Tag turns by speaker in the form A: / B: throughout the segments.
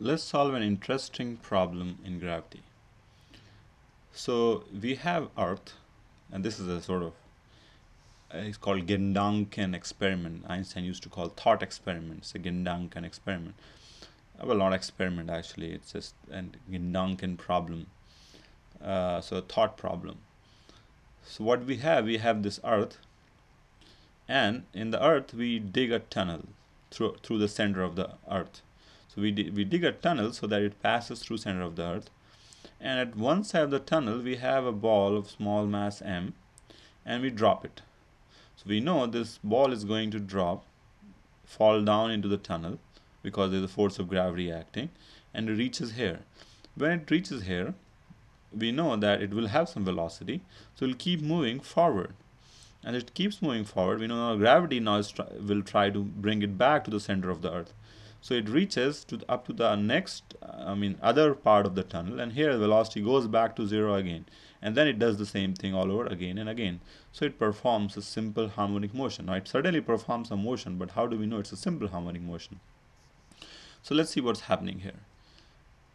A: let's solve an interesting problem in gravity. So we have Earth, and this is a sort of uh, it's called Gedanken experiment. Einstein used to call thought experiments a Gedanken experiment. Well, not experiment actually. It's just a Gedanken problem. Uh, so a thought problem. So what we have, we have this Earth, and in the Earth we dig a tunnel through through the center of the Earth we, we dig a tunnel so that it passes through center of the earth. And at one side of the tunnel, we have a ball of small mass m and we drop it. So we know this ball is going to drop, fall down into the tunnel because there's a force of gravity acting and it reaches here. When it reaches here, we know that it will have some velocity, so it will keep moving forward. And it keeps moving forward, we know now gravity now will try to bring it back to the center of the earth so it reaches to the, up to the next i mean other part of the tunnel and here the velocity goes back to zero again. And then it does the same thing all over again and again. So it performs a simple harmonic motion. Now it certainly performs a motion but how do we know it's a simple harmonic motion? So let's see what's happening here.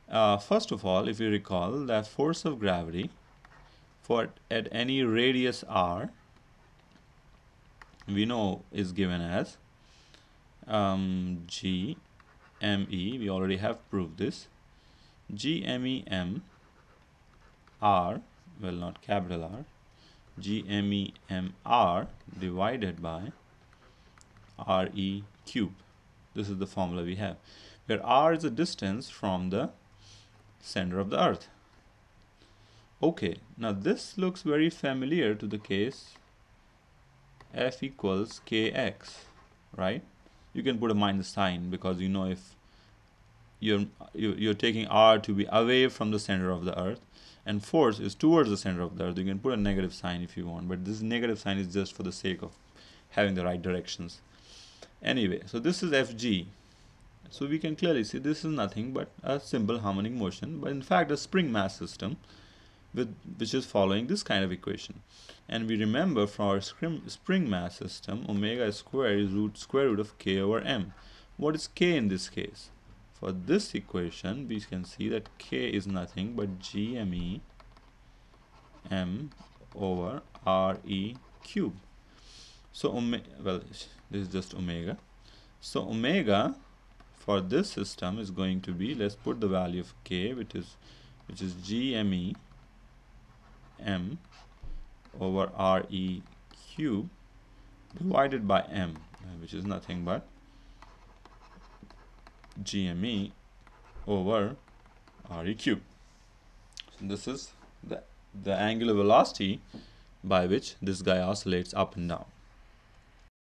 A: Uh, first of all if you recall the force of gravity for at any radius r we know is given as um, g ME, we already have proved this. GMEM R, well not capital R, GMEMR divided by RE cube. This is the formula we have, where R is the distance from the center of the earth. Okay, now this looks very familiar to the case F equals KX, right? You can put a minus sign because you know if you're you're taking r to be away from the center of the earth and force is towards the center of the earth you can put a negative sign if you want but this negative sign is just for the sake of having the right directions. Anyway so this is fg so we can clearly see this is nothing but a simple harmonic motion but in fact a spring mass system with which is following this kind of equation. And we remember from our spring mass system omega square is root square root of k over m. What is k in this case? For this equation we can see that k is nothing but gme m over re cube. So well this is just omega. So omega for this system is going to be let's put the value of k which is which is gme m over re cube divided by m which is nothing but gme over re cube so this is the the angular velocity by which this guy oscillates up and down